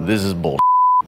This is bull.